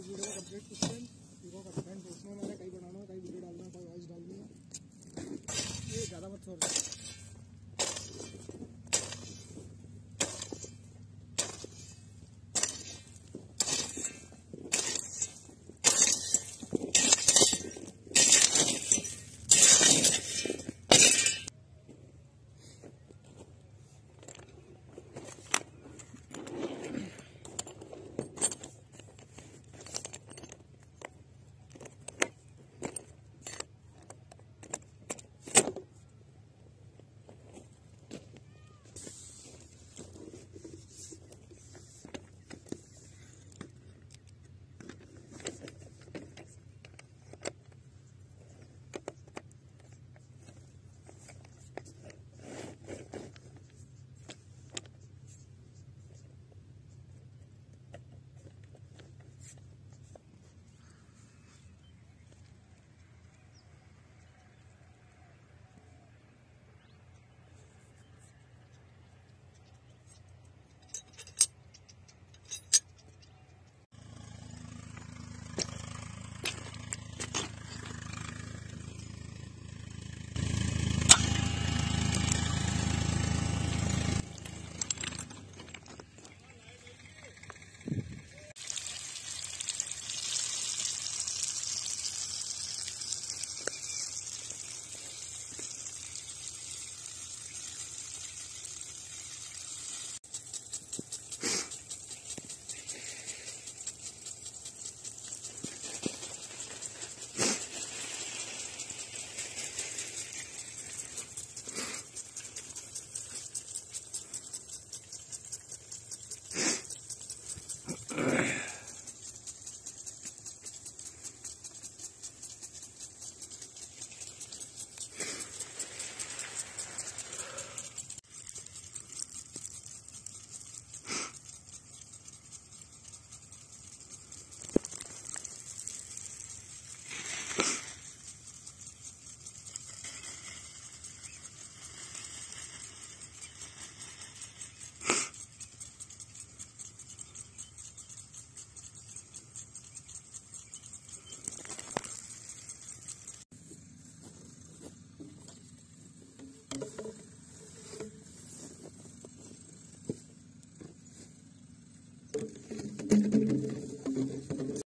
एक वीडियो का complete system video का कंटेंट उसमें मैंने कहीं बनाना है कहीं वीडियो डालना है कहीं वॉइस डालनी है ये ज़्यादा मत छोड़